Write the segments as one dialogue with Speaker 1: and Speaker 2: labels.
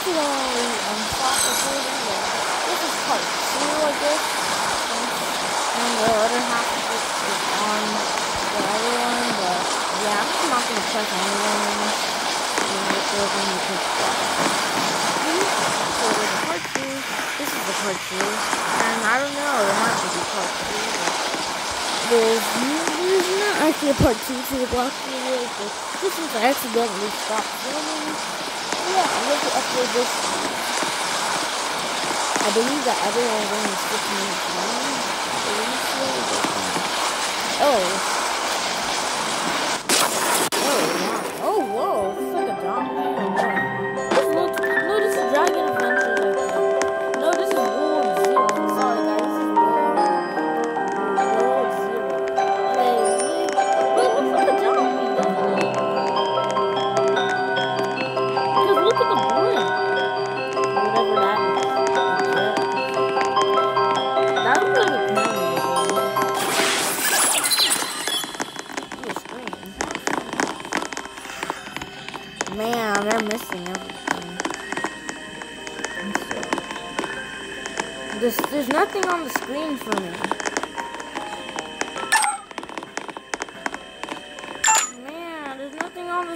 Speaker 1: stopped recording, but this is part two, I guess. And the other half of it is on the other one, but yeah, I'm just not gonna press anyone in because so there's a part two. This is the part two, and I don't know, there might be part three, but there's, not actually a part two to the block video, but this is I accidentally stopped filming. Yeah, I'm going to upload this. I believe that everyone is only six minutes long. Oh,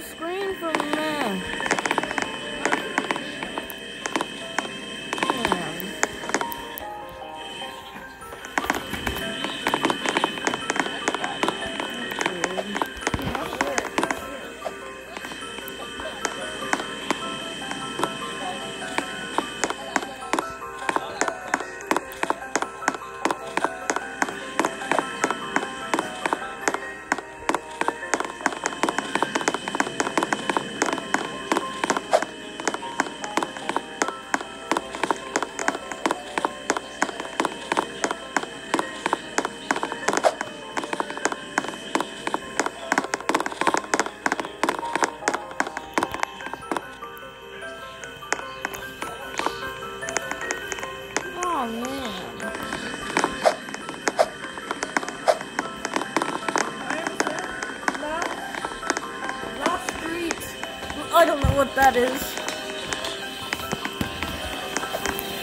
Speaker 1: screen that is.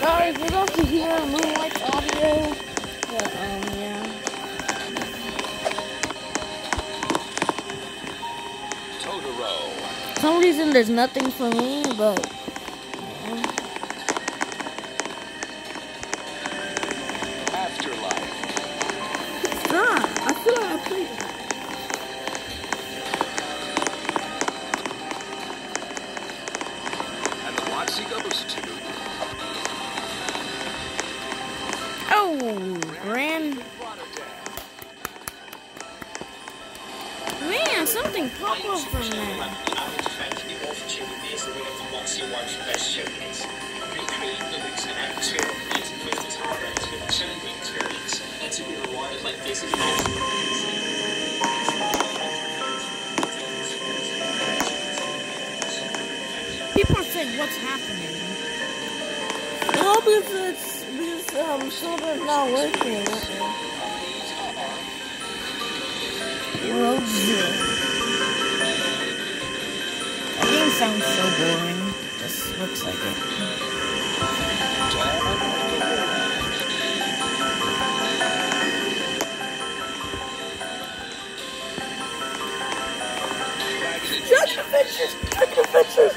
Speaker 1: Guys, you're about to hear Moonlight's audio. But, um, yeah.
Speaker 2: Totoro.
Speaker 1: For some reason there's nothing for me, but. Something popped up there. People are saying, what's happening? No, because it's, because, um, Silver's not working. Zero. Sounds so boring. Just looks like it. Dragon Adventures! Dragon Adventures!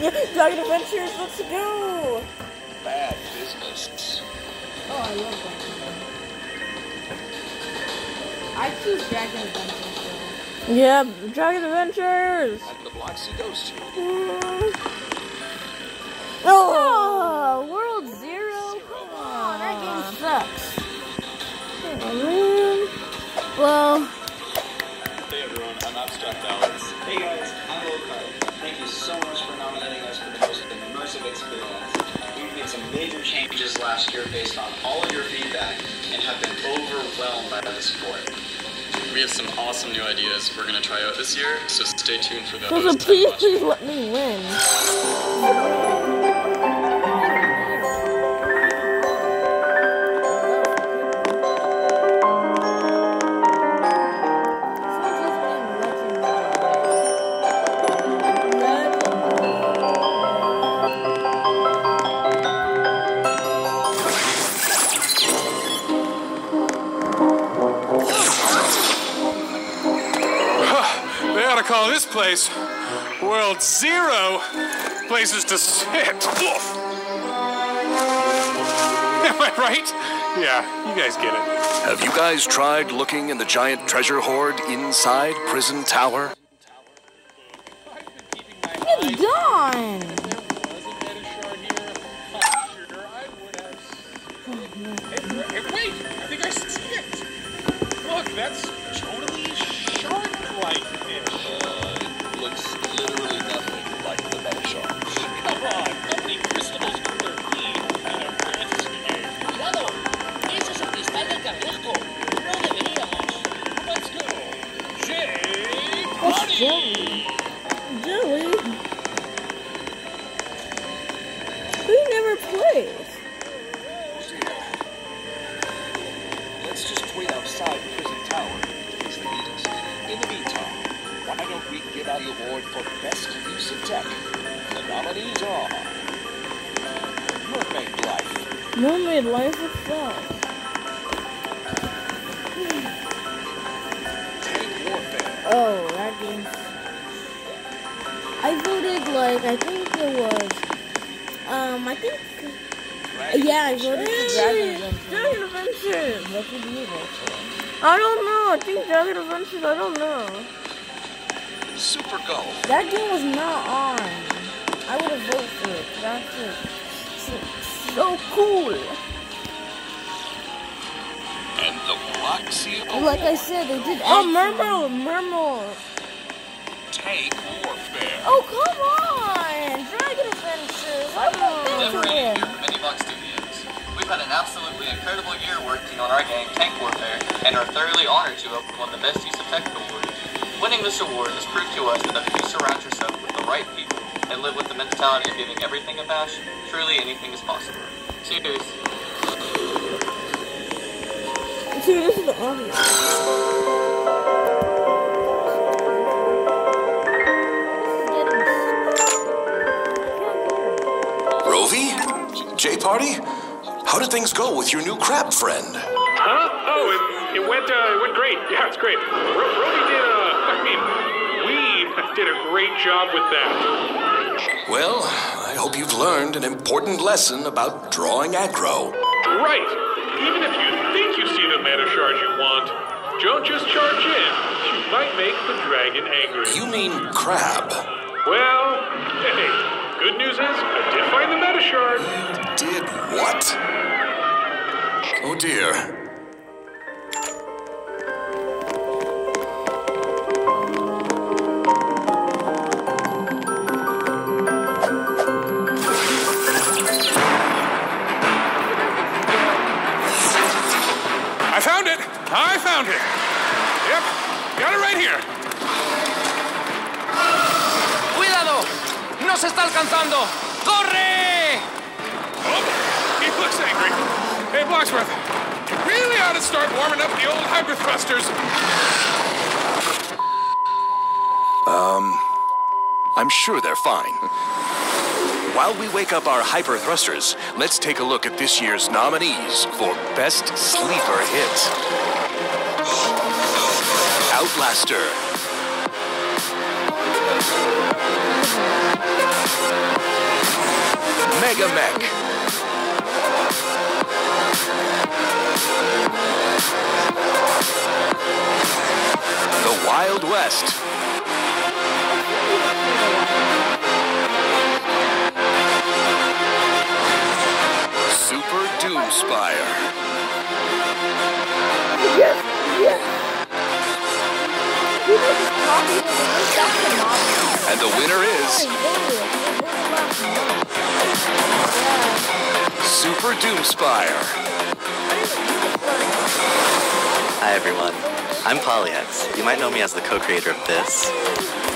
Speaker 1: Yeah, Dragon Adventures, let's go!
Speaker 2: bad business.
Speaker 1: Oh, I love Dragon I choose Dragon Adventures. Yeah, Dragon Adventures!
Speaker 2: And the Bloxy goes to
Speaker 1: Oh, World Zero? Come on, that game sucks. Oh, man. Well,
Speaker 3: Hey everyone, I'm Abstract Alex. Hey guys, I'm Lokar. Thank you so much for nominating us for the most immersive experience. We've made some major changes last year based on all of your feedback and have been overwhelmed by the support.
Speaker 4: We have some awesome new ideas we're going to try out this year, so stay tuned for those.
Speaker 1: please, please let me win.
Speaker 5: Zero Places to Sit. Am I right? Yeah, you guys get it.
Speaker 1: Have you guys tried looking in the giant treasure hoard inside Prison Tower?
Speaker 6: Right people and live with the mentality of giving everything a bash, truly anything is possible. Cheers.
Speaker 7: See, this is the audio.
Speaker 1: Rovi? J Party? How did things go with your new crab friend?
Speaker 5: Huh? Oh, it, it went uh, it went great. Yeah, it's great. Ro- Roby did uh, I mean, we did a great job with that.
Speaker 1: Well, I hope you've learned an important lesson about drawing aggro.
Speaker 5: Right. Even if you think you see the meta shard you want, don't just charge in. You might make the dragon angry.
Speaker 1: You mean crab?
Speaker 5: Well, hey, good news is I did find the meta shard.
Speaker 1: Did what? Oh dear.
Speaker 5: I found it. Yep, got it right here.
Speaker 8: ¡Cuidado! ¡Nos está alcanzando! ¡Corre!
Speaker 5: Oh, he looks angry. Hey, Blocksworth, you really ought to start warming up the old hyper thrusters.
Speaker 1: Um, I'm sure they're fine. While we wake up our hyper thrusters, let's take a look at this year's nominees for Best Sleeper Hit Outlaster. Mega Mech. The Wild West. Super Doomspire.
Speaker 7: Yes, yes.
Speaker 1: And the winner is Super Doomspire.
Speaker 9: Hi everyone, I'm Polyhex. You might know me as the co-creator of this,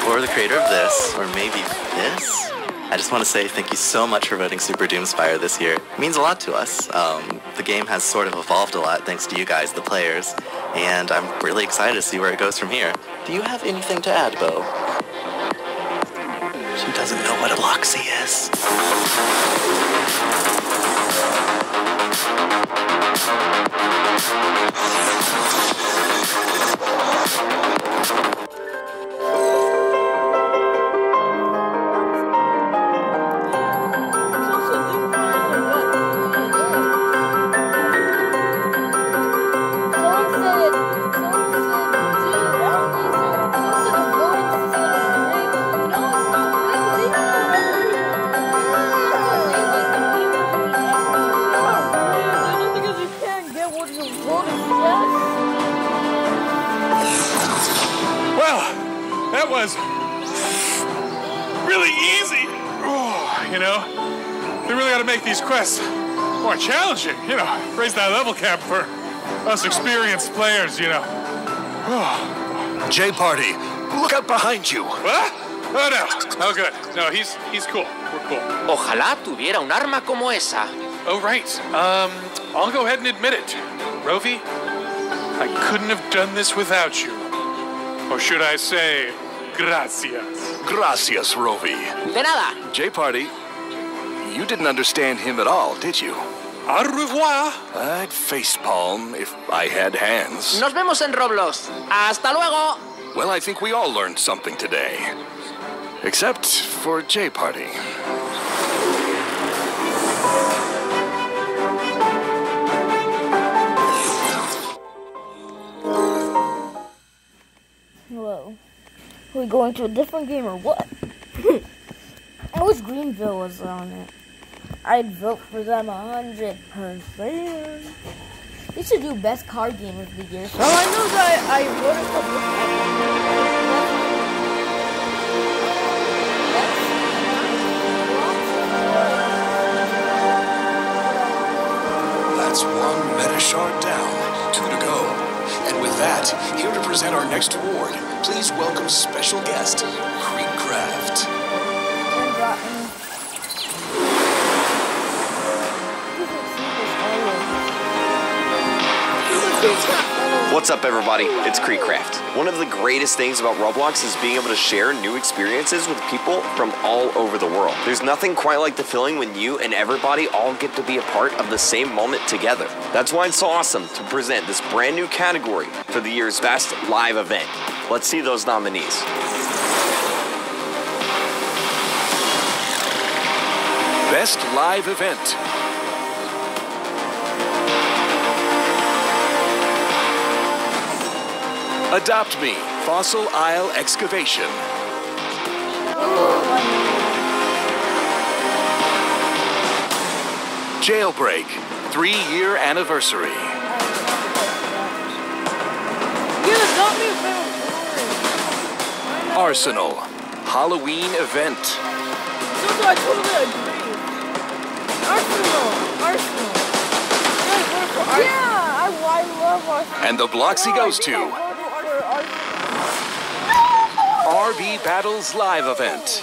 Speaker 9: or the creator of this, or maybe this. I just want to say thank you so much for voting Super Doomspire this year. It means a lot to us. Um, the game has sort of evolved a lot thanks to you guys, the players, and I'm really excited to see where it goes from here. Do you have anything to add, Bo? She doesn't know what a Bloxy is.
Speaker 5: really raise that cap for us experienced players. You know. Oh.
Speaker 7: J Party, look out behind you.
Speaker 5: What? Oh no. Oh good. No, he's he's cool. We're cool.
Speaker 10: Ojalá tuviera un arma como esa.
Speaker 5: Oh right. Um, I'll go ahead and admit it. Rovi, I couldn't have done this without you. Or should I say, gracias.
Speaker 7: Gracias, Rovi.
Speaker 10: De nada.
Speaker 7: J Party, you didn't understand him at all, did you?
Speaker 5: Au revoir.
Speaker 7: I'd facepalm if I had hands.
Speaker 10: Nos vemos en Roblox. Hasta luego.
Speaker 7: Well, I think we all learned something today. Except for J Party.
Speaker 1: Whoa. Are we going to a different game or what? I wish Greenville was on it. I'd vote for them a hundred percent. They should do best card game of the year. Oh, I know that I, I voted for
Speaker 7: That's one meta shard down, two to go. And with that, here to present our next award, please welcome special guest, Kreek
Speaker 11: What's up, everybody? It's KreekCraft. One of the greatest things about Roblox is being able to share new experiences with people from all over the world. There's nothing quite like the feeling when you and everybody all get to be a part of the same moment together. That's why it's so awesome to present this brand new category for the year's best live event. Let's see those nominees.
Speaker 7: Best live event. Adopt Me, Fossil Isle Excavation. Jailbreak, three year anniversary.
Speaker 1: Yeah, got me a
Speaker 7: Arsenal, Halloween event.
Speaker 1: So do I totally agree. Arsenal, Arsenal. Yeah, vote for Ar- yeah I, I love Arsenal.
Speaker 7: And the
Speaker 1: Bloxy
Speaker 7: goes
Speaker 1: think
Speaker 7: to.
Speaker 1: I voted for Arsenal.
Speaker 7: RB Battles Live event.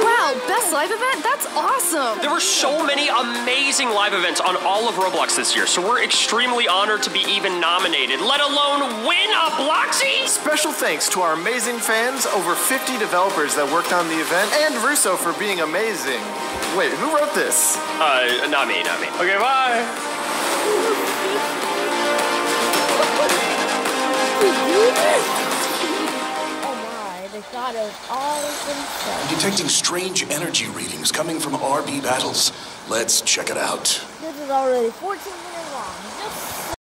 Speaker 12: Wow, best live event? That's awesome!
Speaker 13: There were so many amazing live events on all of Roblox this year, so we're extremely honored to be even nominated, let alone win a Bloxy!
Speaker 14: Special thanks to our amazing fans, over 50 developers that worked on the event, and Russo for being amazing. Wait, who wrote this?
Speaker 13: Uh, not me, not me. Okay, bye!
Speaker 1: Oh my, they thought all themselves.
Speaker 7: Detecting strange energy readings coming from RB Battles. Let's check it out.
Speaker 1: This is already 14 minutes long. Just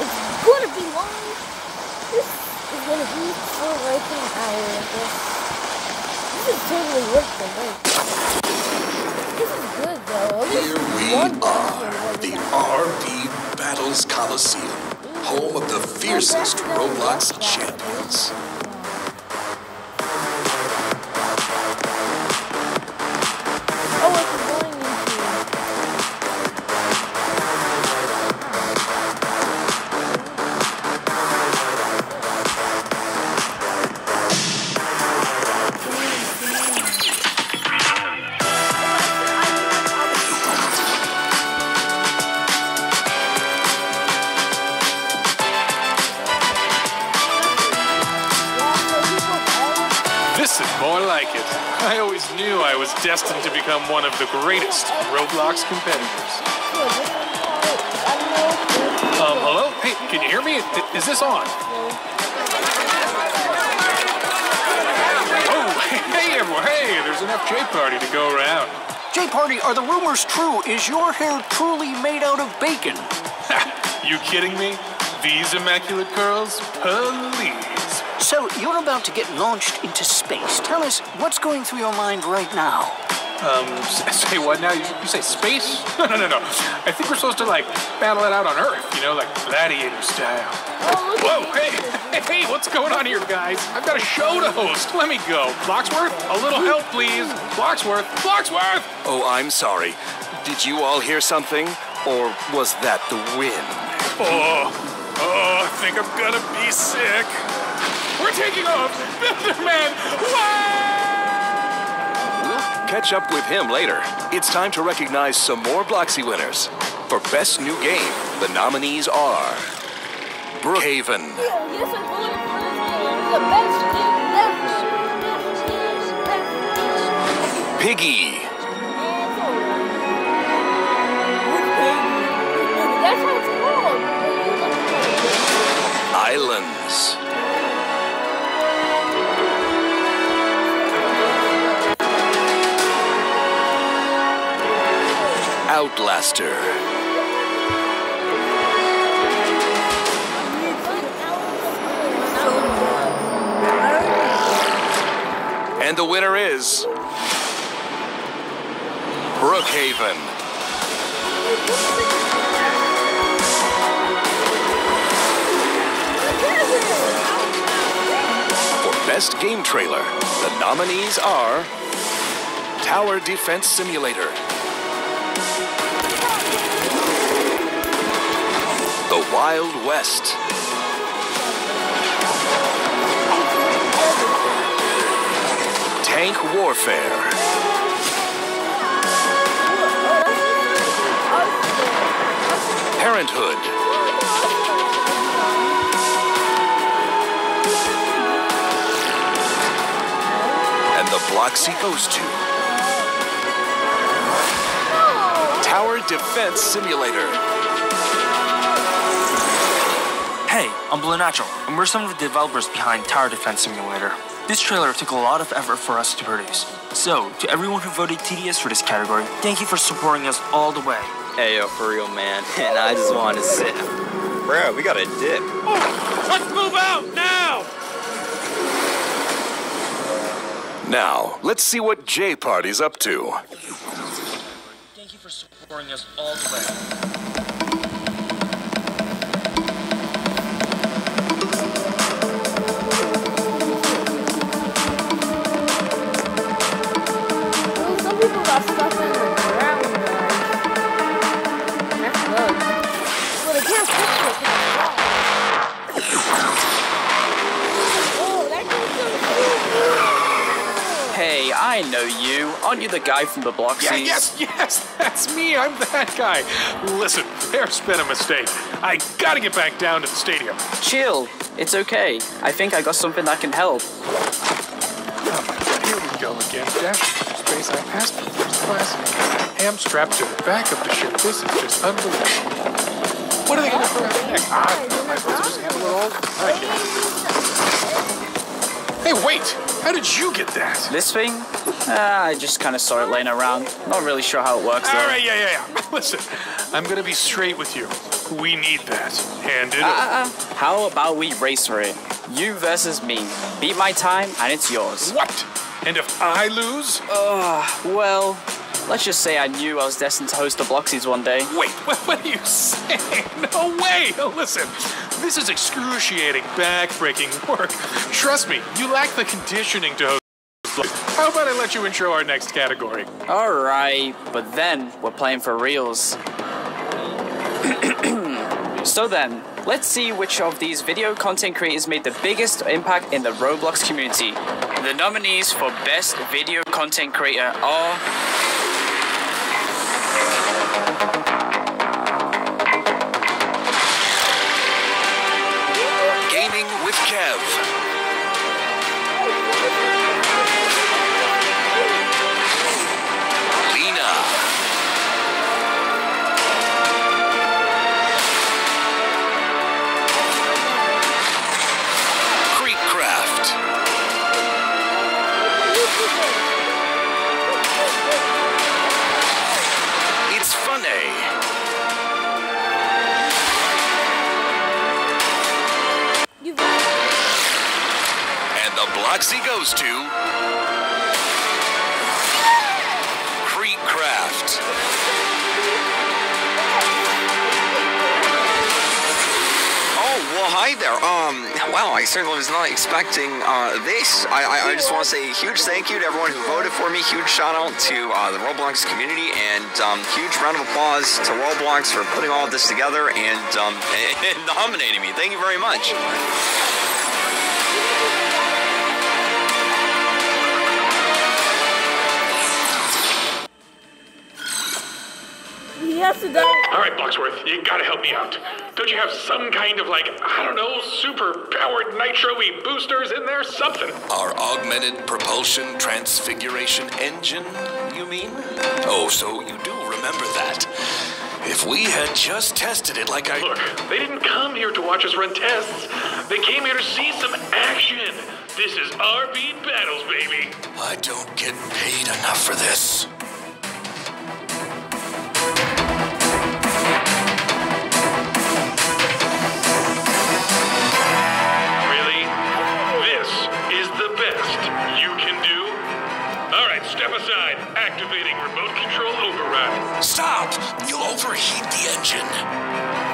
Speaker 1: it's gonna be long. This is gonna be for like an hour. This, this is totally worth the wait. This is good though.
Speaker 7: Here we are, the RB Battles Coliseum, home of the fiercest Roblox champions.
Speaker 15: Are the rumors true? Is your hair truly made out of bacon?
Speaker 5: You kidding me? These immaculate curls? Please.
Speaker 15: So, you're about to get launched into space. Tell us, what's going through your mind right now? Um, say what now? You, you say space? No, no, no, no. I think we're supposed to like battle it out on Earth, you know, like gladiator style. Whoa, hey, hey, hey, what's going on here, guys? I've got a show to host. Let me go. Blocksworth, a little help, please. Blocksworth, Blocksworth!
Speaker 7: Oh, I'm sorry. Did you all hear something? Or was that the wind?
Speaker 5: Oh, oh, I think I'm gonna be sick. We're taking off! Builderman!
Speaker 7: We'll catch up with him later. It's time to recognize some more Bloxy winners. For Best New Game, the nominees are Brookhaven,
Speaker 1: Yes, I'm
Speaker 7: Outlaster, and the winner is Brookhaven. For Best Game Trailer, the nominees are Tower Defense Simulator, Wild West, Tank Warfare, Parenthood, and the Bloxy goes to. Tower Defense Simulator.
Speaker 16: Hey, I'm Below Natural, and we're some of the developers behind Tower Defense Simulator. This trailer took a lot of effort for us to produce. So, to everyone who voted TDS for this category, thank you for supporting us all the way.
Speaker 17: Hey, yo, for real, man. And I just want to sit. Bro, we got a dip.
Speaker 5: Let's move out now!
Speaker 7: Now, let's see what J Party's up to.
Speaker 16: Thank you for supporting us all the way.
Speaker 18: I know you. Aren't you the guy from the block
Speaker 5: Yeah,
Speaker 18: scenes?
Speaker 5: yes, yes, that's me. I'm that guy. Listen, there's been a mistake. I gotta get back down to the stadium.
Speaker 18: Chill. It's okay. I think I got something that can help.
Speaker 5: Here we go again. Dash space I passed for first class. Ham strapped to the back of the ship. This is just unbelievable. What are they gonna next? Ah, my supposed to handle it all. Right. Hey, wait! How did you get that?
Speaker 18: This thing? Ah, I just kind of saw it laying around. Not really sure how it works though.
Speaker 5: All right, yeah, yeah, yeah. Listen, I'm gonna be straight with you. We need that. Hand it
Speaker 18: Uh,
Speaker 5: over.
Speaker 18: uh, uh. How about we race for it? You versus me. Beat my time and it's yours.
Speaker 5: What? And if I lose?
Speaker 18: Uh, well, let's just say I knew I was destined to host the Bloxies one day.
Speaker 5: Wait, what, what are you saying? No way! Listen, this is excruciating, back-breaking work. Trust me, you lack the conditioning to host. How about I let you intro our next category?
Speaker 18: Alright, but then we're playing for reals. so then, let's see which of these video content creators made the biggest impact in the Roblox community. The nominees for Best Video Content Creator are.
Speaker 7: Kev. Bloxy goes to.
Speaker 11: Oh, well, hi there. Um, wow, I certainly was not expecting uh, this. I, I, I just want to say a huge thank you to everyone who voted for me. Huge shout out to uh, the Roblox community, and um, huge round of applause to Roblox for putting all of this together and, um, and nominating me. Thank you very much.
Speaker 1: He has to die.
Speaker 15: All right, Bloxworth, you gotta help me out. Don't you have some kind of like, I don't know, super powered nitro-y boosters in there? Something.
Speaker 7: Our augmented propulsion transfiguration engine, you mean? Oh, so you do remember that. If we had just tested it like I.
Speaker 15: Look, they didn't come here to watch us run tests. They came here to see some action. This is RB Battles, baby.
Speaker 7: I don't get paid enough for this.
Speaker 15: Activating remote control override.
Speaker 7: Stop! You'll overheat the engine.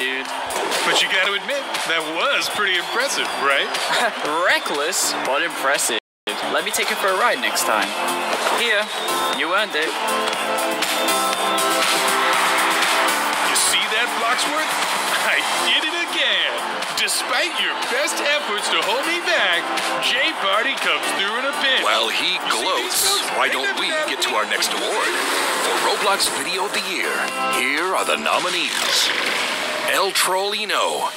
Speaker 18: Dude.
Speaker 5: But you gotta admit, that was pretty impressive, right?
Speaker 18: Reckless, but impressive. Let me take you for a ride next time. Here, you earned it.
Speaker 5: You see that, Bloxworth? I did it again! Despite your best efforts to hold me back, Jay Party comes through in a pinch.
Speaker 7: While he gloats. Why don't we get to our next award? For Roblox Video of the Year, here are the nominees El Trollino,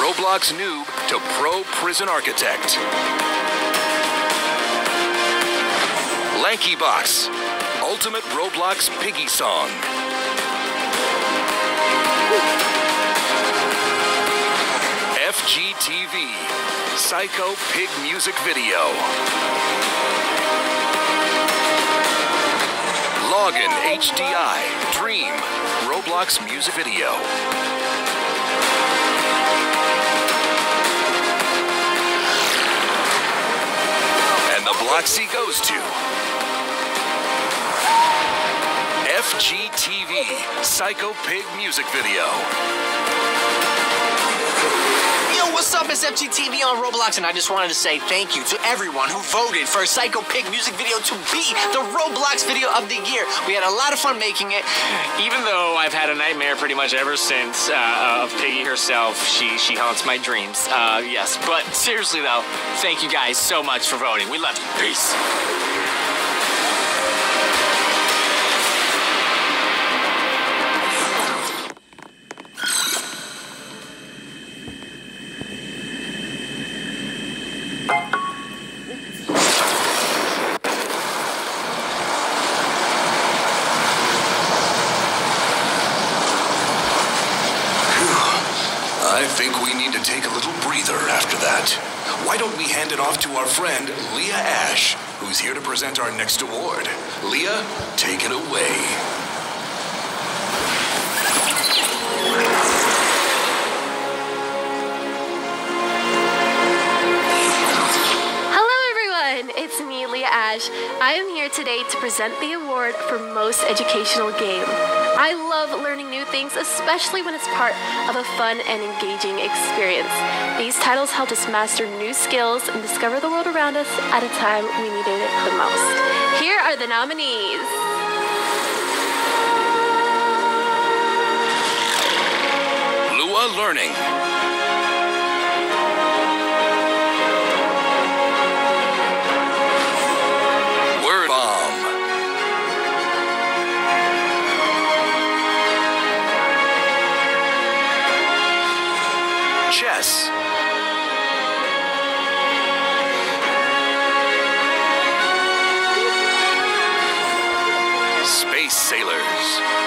Speaker 7: Roblox Noob to Pro Prison Architect. Lanky Box, Ultimate Roblox Piggy Song. FGTV, Psycho Pig Music Video. Login HDI, Dream, Roblox Music Video. The Bloxy goes to FGTV, Psycho Pig Music Video.
Speaker 8: What's up? It's FGTV on Roblox, and I just wanted to say thank you to everyone who voted for Psycho Pig music video to be the Roblox video of the year. We had a lot of fun making it.
Speaker 13: Even though I've had a nightmare pretty much ever since uh, of Piggy herself, she she haunts my dreams. Uh, yes, but seriously though, thank you guys so much for voting. We love you. Peace.
Speaker 7: Present
Speaker 19: the award for Most Educational Game. I love learning new things, especially when it's part of a fun and engaging experience. These titles helped us master new skills and discover the world around us at a time we needed it the most. Here are the nominees.
Speaker 7: Lua Learning. Chess. Space Sailors.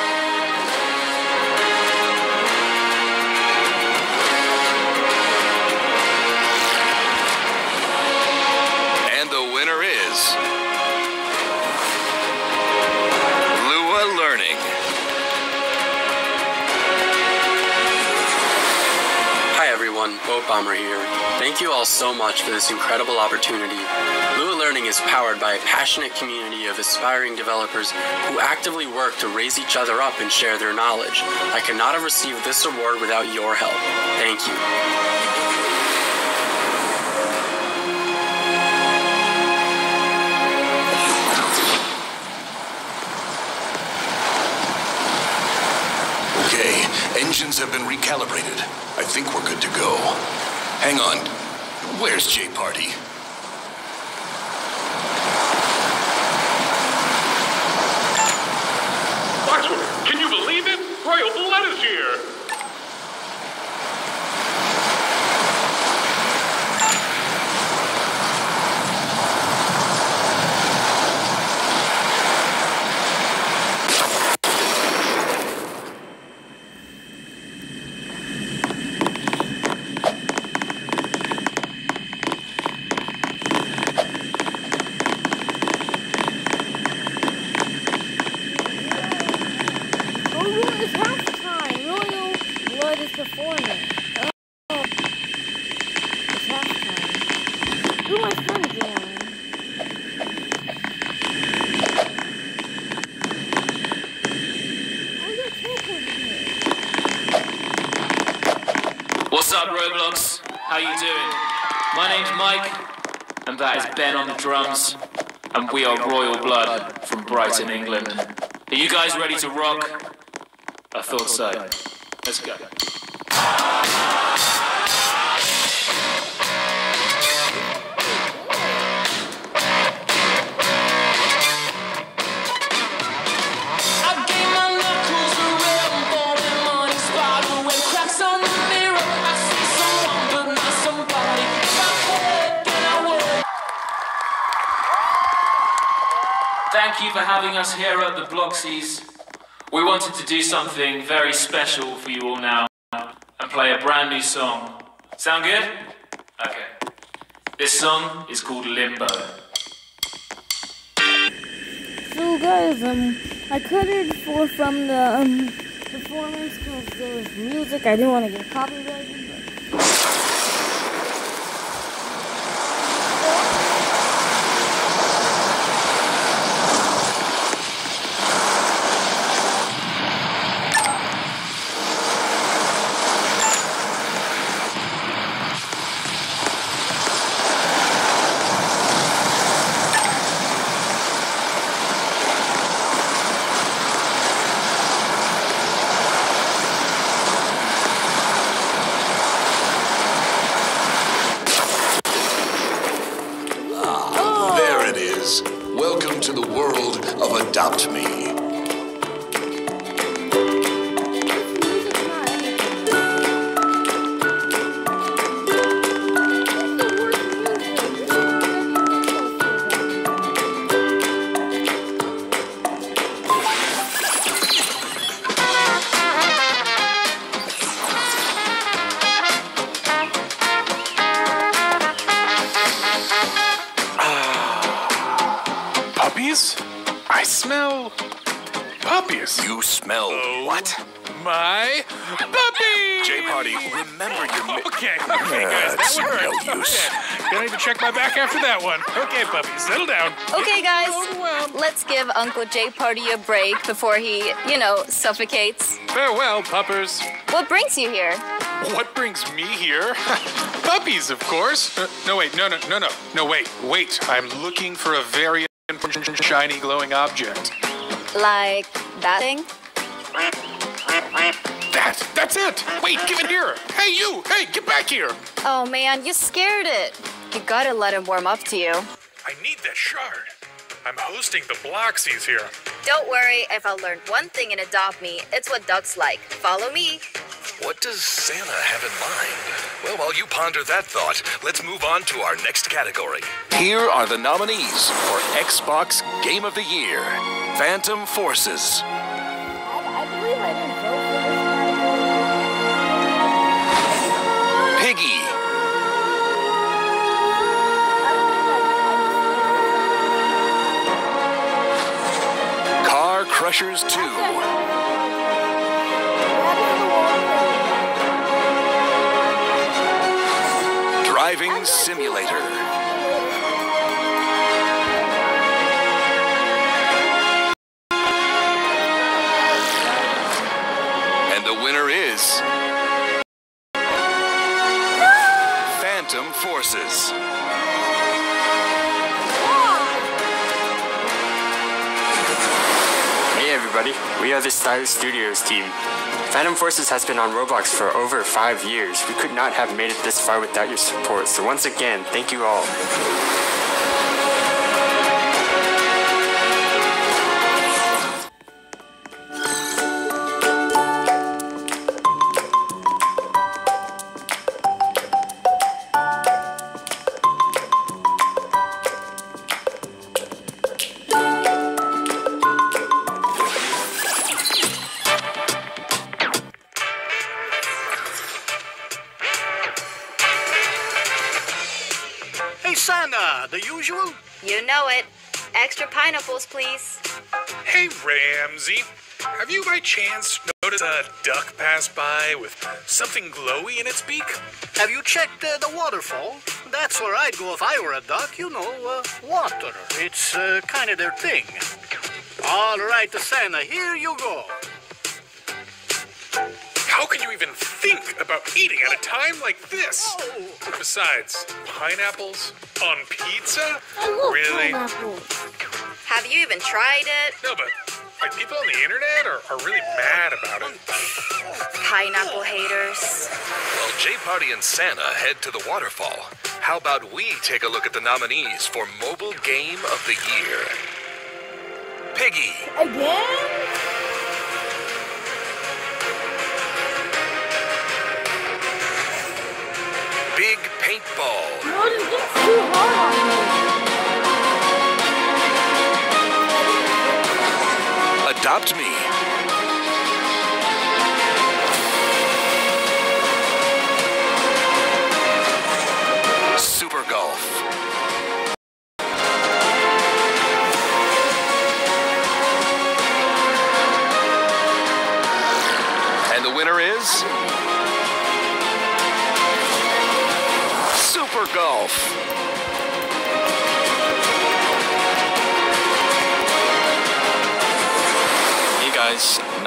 Speaker 20: Bomber here. Thank you all so much for this incredible opportunity. Lua Learning is powered by a passionate community of aspiring developers who actively work to raise each other up and share their knowledge. I could not have received this award without your help. Thank you.
Speaker 7: Have been recalibrated. I think we're good to go. Hang on. Where's J Party?
Speaker 5: Waxman, can you believe it? Royal Blood is here.
Speaker 1: Oh, yeah, it's halftime. Royal Blood is performing. Oh. It's halftime. Who my friend join?
Speaker 21: What's up, Roblox? How you doing? My name's Mike, and that is Ben on the drums, and we are Royal Blood from Brighton, England. Are you guys ready to rock? I thought so. Let's go. Having us here at the Bloxies. We wanted to do something very special for you all now and play a brand new song. Sound good? Okay. This song is called Limbo.
Speaker 1: So guys, um, I cut it for from the um performance because there was music. I didn't want to get copyrighted.
Speaker 5: Okay, guys,
Speaker 22: let's give Uncle J Party a break before he, you know, suffocates.
Speaker 5: Farewell, puppers.
Speaker 22: What brings you here?
Speaker 5: What brings me here? Puppies, of course. Uh, no, wait, no, no, no, no, no, wait, wait. I'm looking for a very important shiny glowing object.
Speaker 22: Like that thing?
Speaker 5: That, that's it. Wait, give it here. Hey, you. Hey, get back here.
Speaker 22: Oh man, you scared it. You gotta let him warm up to you.
Speaker 5: I need that shard. I'm hosting the Bloxies here.
Speaker 22: Don't worry, if I learned one thing in Adopt Me, it's what ducks like. Follow me.
Speaker 7: What does Santa have in mind? Well, while you ponder that thought, let's move on to our next category. Here are the nominees for Xbox Game of the Year Phantom Forces, Crushers 2, Driving Simulator. And the winner is. Phantom Forces.
Speaker 23: Everybody, we are the StyLiS Studios team. Phantom Forces has been on Roblox for over five years. We could not have made it this far without your support, so once again, thank you all.
Speaker 5: Something glowy in its beak?
Speaker 24: Have you checked uh, the waterfall? That's where I'd go if I were a duck. You know, uh, water. It's uh, kind of their thing. All right, Santa, here you go.
Speaker 5: How can you even think about eating at a time like this? Besides, pineapples on pizza? really?
Speaker 22: Have you even tried it?
Speaker 5: No, but like people on the internet are, are really mad about it.
Speaker 22: Pineapple haters.
Speaker 7: While J Party and Santa head to the waterfall, how about we take a look at the nominees for Mobile Game of the Year? Piggy,
Speaker 1: Again?
Speaker 7: Big Paintball,
Speaker 1: No, this gets too hard on me.
Speaker 7: Adopt Me, Super Golf, and the winner is? Super Golf.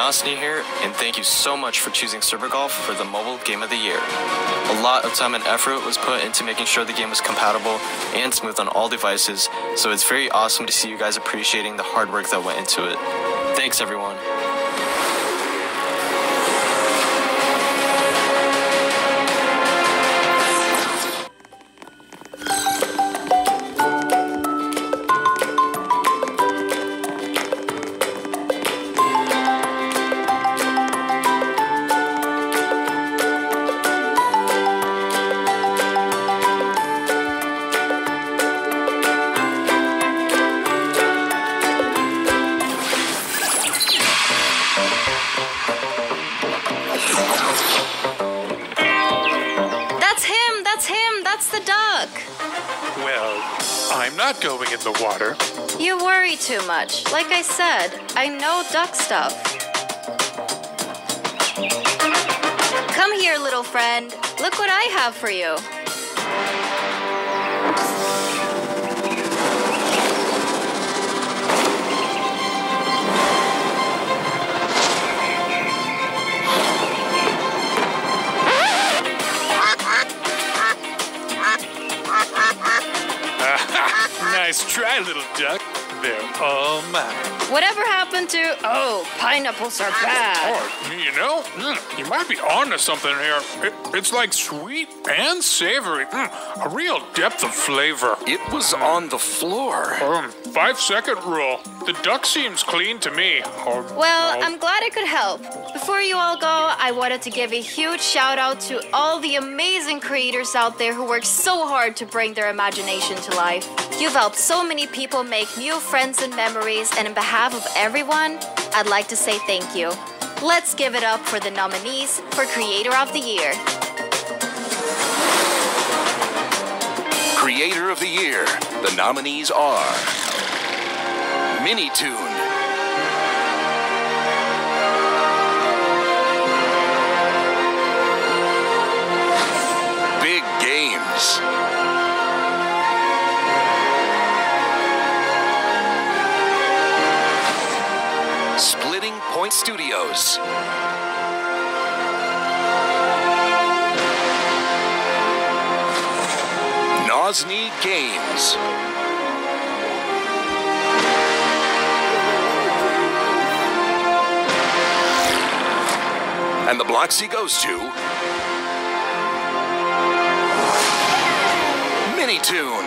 Speaker 25: Guys, here, and thank you so much for choosing Super Golf for the mobile game of the year. A lot of time and effort was put into making sure the game was compatible and smooth on all devices, so it's very awesome to see you guys appreciating the hard work that went into it. Thanks everyone.
Speaker 5: Water.
Speaker 22: You worry too much. Like I said, I know duck stuff. Come here, little friend. Look what I have for you.
Speaker 5: Nice try, little duck. They're all mine.
Speaker 22: Whatever happened to, oh, pineapples are bad.
Speaker 5: Oh, you know, mm, you might be onto something here. It, it's like sweet and savory. Mm, a real depth of flavor.
Speaker 7: It was on the floor.
Speaker 5: Um, five second rule. The duck seems clean to me.
Speaker 22: Well, I'm glad I could help. Before you all go, I wanted to give a huge shout out to all the amazing creators out there who work so hard to bring their imagination to life. You've helped so many people make new friends and memories, and in behalf of everyone, I'd like to say thank you. Let's give it up for the nominees for Creator of the Year.
Speaker 7: Creator of the Year. The nominees are Minitoon, Point Studios, Nosniy Games. And the Bloxy goes to Minitoon.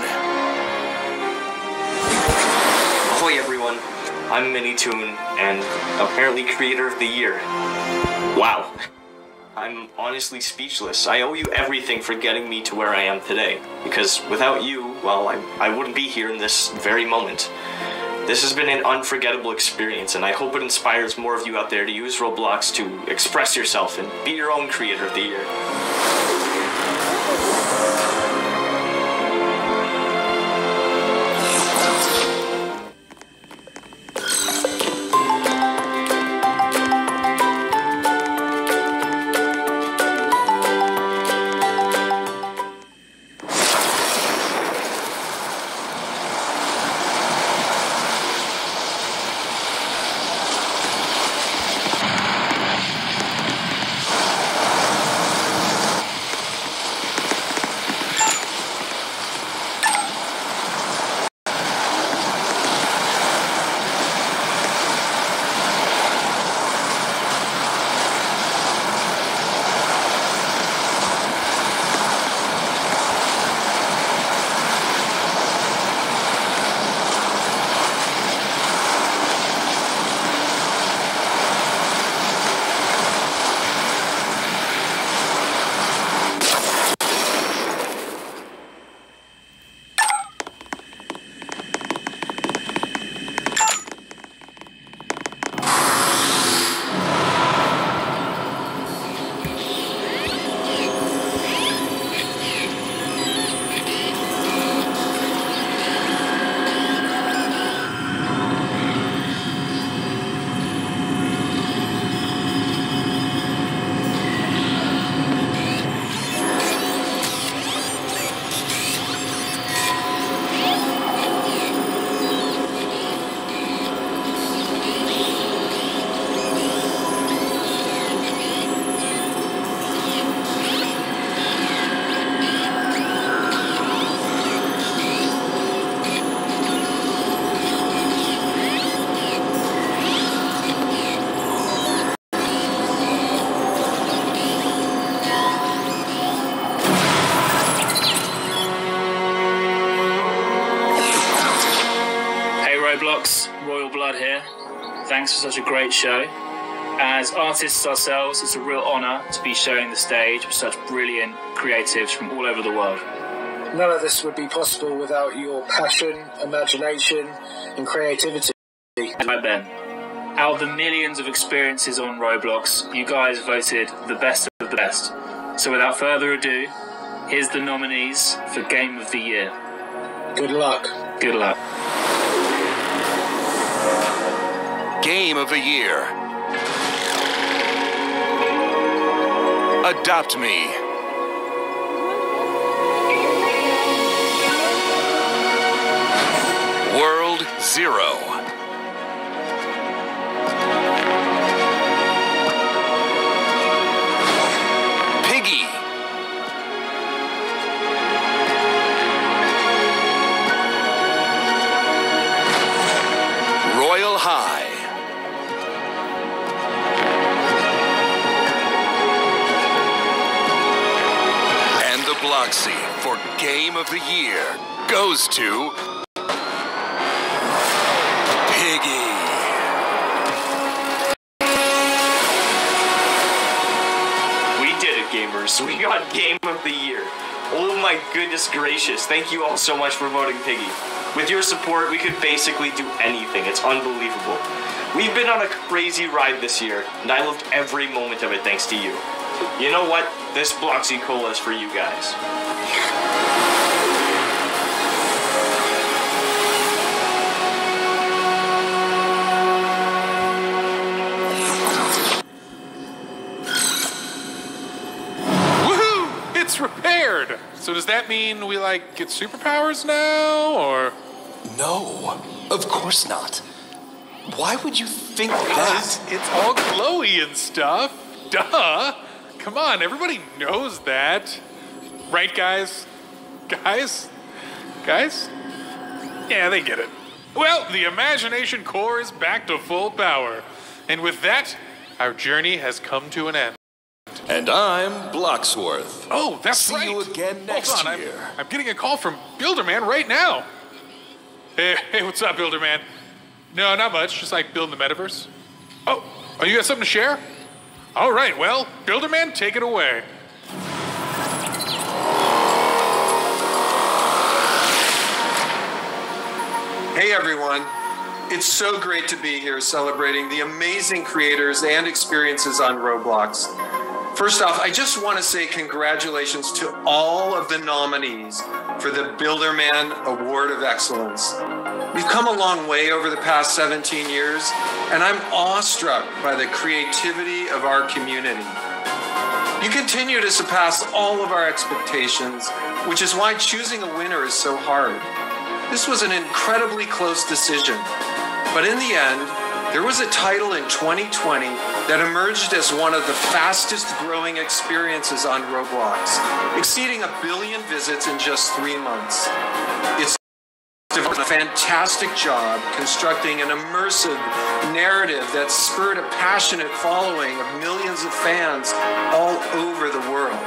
Speaker 16: Ahoy everyone, I'm Minitoon and apparently creator of the year. Wow. I'm honestly speechless. I owe you everything for getting me to where I am today. Because without you, well, I, I wouldn't be here in this very moment. This has been an unforgettable experience, and I hope it inspires more of you out there to use Roblox to express yourself and be your own creator of the year.
Speaker 21: Such a great show. As artists ourselves, it's a real honour to be sharing the stage with such brilliant creatives from all over the world.
Speaker 26: None of this would be possible without your passion, imagination, and creativity.
Speaker 21: Right Ben, out of the millions of experiences on Roblox, you guys voted the best of the best. So without further ado, here's the nominees for Game of the Year.
Speaker 26: Good luck.
Speaker 21: Good luck.
Speaker 7: Game of the Year. Adopt Me. World Zero. Piggy. Royal High. For Game of the Year goes to Piggy.
Speaker 16: We did it, gamers. We got Game of the Year. Oh my goodness gracious. Thank you all so much for voting Piggy. With your support, we could basically do anything. It's unbelievable. We've been on a crazy ride this year, and I loved every moment of it thanks to you. You know what? This Bloxy Cola is for you guys.
Speaker 5: Woohoo! It's repaired. So does that mean we like get superpowers now, or?
Speaker 7: No, of course not. Why would you think that?
Speaker 5: Because it's all glowy and stuff. Duh. Come on, everybody knows that. Right, guys? Guys? Guys? Yeah, they get it. Well, the imagination core is back to full power. And with that, our journey has come to an end.
Speaker 7: And I'm Blocksworth.
Speaker 5: Oh, that's
Speaker 7: See
Speaker 5: right.
Speaker 7: you again next
Speaker 5: Hold on,
Speaker 7: year.
Speaker 5: I'm, I'm getting a call from Builderman right now. Hey, hey, what's up, Builderman? No, not much. Just like building the metaverse. Oh, oh, you got something to share? All right, well, Builderman, take it away.
Speaker 27: Hey everyone. It's so great to be here celebrating the amazing creators and experiences on Roblox. First off, I just want to say congratulations to all of the nominees for the Builderman Award of Excellence. We've come a long way over the past 17 years, and I'm awestruck by the creativity of our community. You continue to surpass all of our expectations, which is why choosing a winner is so hard. This was an incredibly close decision, but in the end, there was a title in 2020 that emerged as one of the fastest growing experiences on Roblox, exceeding a billion visits in just three months. It's done a fantastic job constructing an immersive narrative that spurred a passionate following of millions of fans all over the world.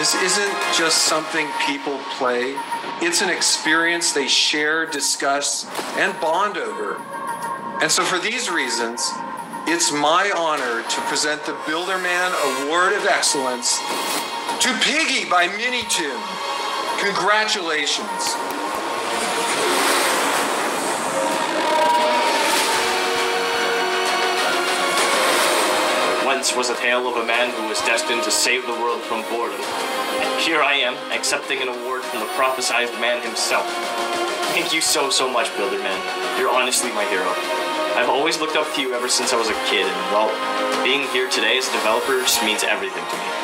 Speaker 27: This isn't just something people play, it's an experience they share, discuss, and bond over. And so, for these reasons, it's my honor to present the Builderman Award of Excellence to Piggy by Minitoon. Congratulations.
Speaker 16: Was a tale of a man who was destined to save the world from boredom. And here I am, accepting an award from the prophesized man himself. Thank you so, so much, Builderman. You're honestly my hero. I've always looked up to you ever since I was a kid, and well, being here today as a developer just means everything to me.